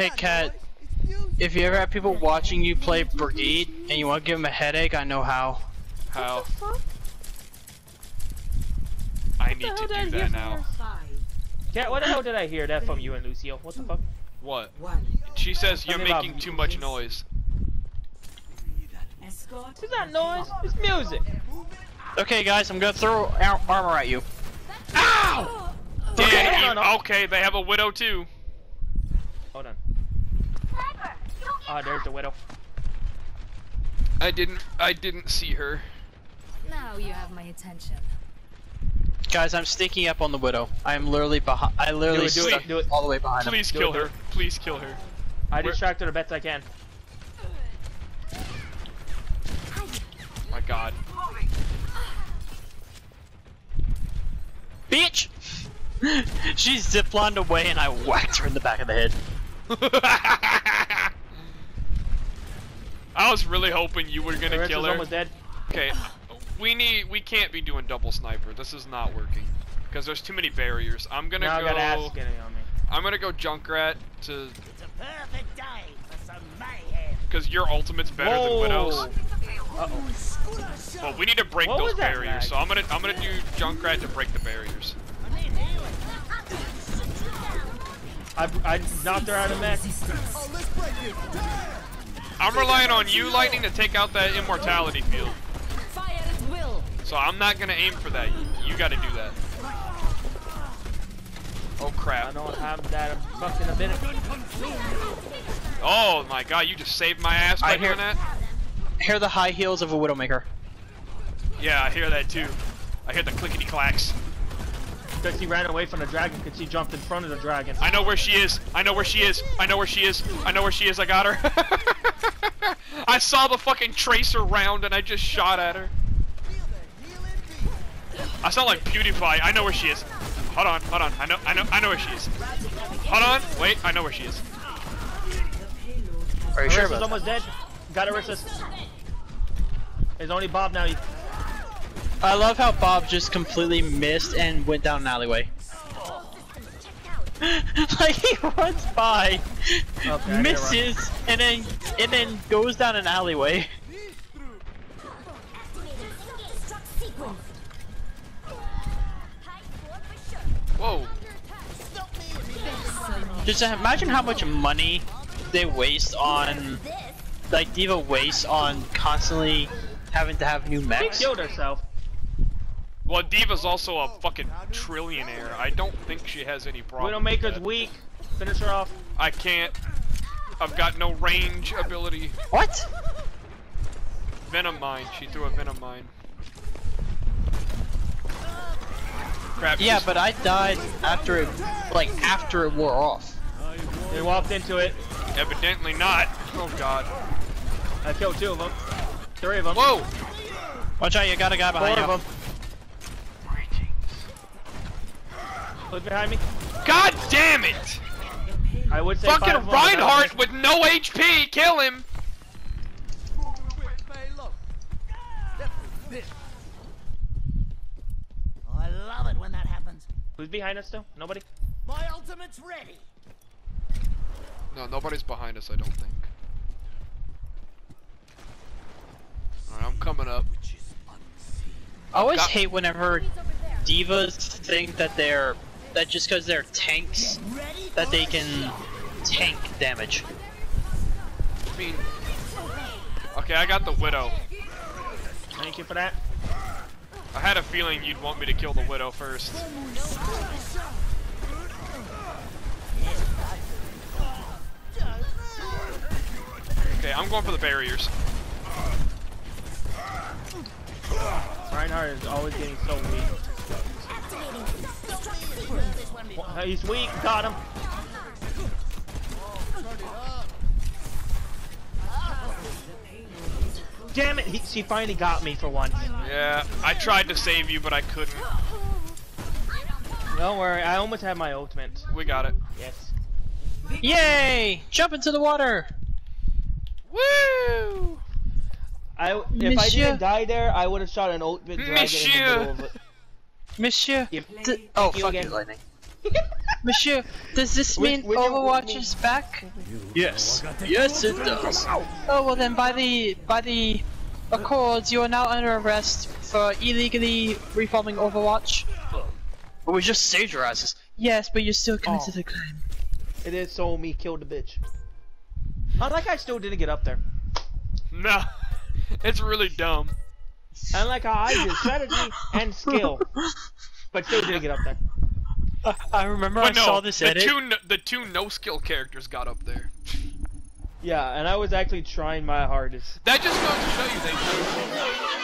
Hey, Cat. If you ever have people watching you play Brigitte and you want to give them a headache, I know how. How? I need hell to did I do hear that now. Cat, what the hell did I hear that from you and Lucio? What the fuck? What? She says you're Tell me about making too much noise. It's not noise, it's music. Okay, guys, I'm gonna throw ar armor at you. Ow! Okay, Damn hold you. Okay, they have a widow too. Hold on. Ah, there's the widow. I didn't. I didn't see her. Now you have my attention. Guys, I'm sneaking up on the widow. I am literally behind. I literally Do it, do it, do it. all the way behind him. Please Do kill it, her. it. Please kill her. I Where- distract her the best I can. My God. Bitch! she ziplined away and I whacked her in the back of the head. I was really hoping you were gonna kill her. almost dead. Okay, we need. We can't be doing double sniper. This is not working because there's too many barriers. I'm gonna Now I got ass go. getting on me. I'm gonna go Junkrat to It's a perfect day for some mayhem. because your ultimate's better than Whoa. Widow's. Uh-oh. Well, we need to break What those barriers. lag? So I'm gonna I'm gonna do Junkrat to break the barriers. I. I, I knocked her out of mech. I'm relying on you, Lightning, to take out that immortality field. Fire at will. So I'm not gonna aim for that. You, you gotta do that. Oh crap. I crap. don't have that fucking ability. Oh my god, you just saved my ass by I hear- doing that? Hear the high heels of a Widowmaker. Yeah, I hear that too. I hear the clickety clacks. Because she ran away from the dragon because she jumped in front of the dragon. I know where she is. I know where she is. I know where she is. I know where she is. I got her. I saw the fucking tracer round and I just shot at her. I sound like PewDiePie. I know where she is. Hold on, hold on. I know, I know, I know where she is. Hold on. Wait, I know where she is. Are you sure Arissa's about that? almost dead. Got Arissa's. There's only Bob now. I love how Bob just completely missed and went down an alleyway. like he runs by, Okay, I need to run. misses, and then and then goes down an alleyway. Whoa. Just imagine how much money they waste on, like D.Va wastes on constantly having to have new She killed herself. Well, D.Va's also a fucking trillionaire. I don't think she has any problem. with Widowmaker's that. weak. Finish her off. I can't. I've got no range ability. What? Venom mine. She threw a venom mine. Crap. Yeah, but I died after it, like after it wore off. They walked into it. Evidently not. Oh god. I killed two of them. Three of them. Whoa! Watch out, you got a guy behind Four behind of you. them. Look behind me. God damn it! I would say Fucking of them, but that was Reinhardt with no HP! Kill him! I love it when that happens. Who's behind us though? Nobody? My ultimate's ready. No, nobody's behind us, I don't think. Alright, I'm coming up. I always Got- hate whenever divas think that they're that just because they're tanks that they can tank damage. I mean... Okay, I got the Widow. Thank you for that. I had a feeling you'd want me to kill the Widow first. Okay, I'm going for the barriers. Reinhardt is always getting so weak. Well, He's weak. Got him. Damn it! He, she finally got me for once. Yeah, I tried to save you, but I couldn't. Don't worry, I almost had my ultimate. We got it. Yes. Yay! Jump into the water! Woo! I if I Monsieur. didn't die there, I would have shot an ultimate dragon in the middle of it. Monsieur! Yep. D- oh, you fuck again. you, Lightning. Monsieur, does this Which- mean which- Overwatch which- is back? Yes. Yes, it does. Oh well, then by the by the accords, you are now under arrest for illegally reforming Overwatch. But we just saved your asses. Yes, but you still committed Oh. a crime. It is so me killed the bitch. Oh, that guy still didn't get up there. No, it's really dumb. I like how I did strategy and skill, but still didn't get up there. Uh, I remember But I no, saw this the edit. two no, the two no skill characters got up there. Yeah, and I was actually trying my hardest. That just goes to show you they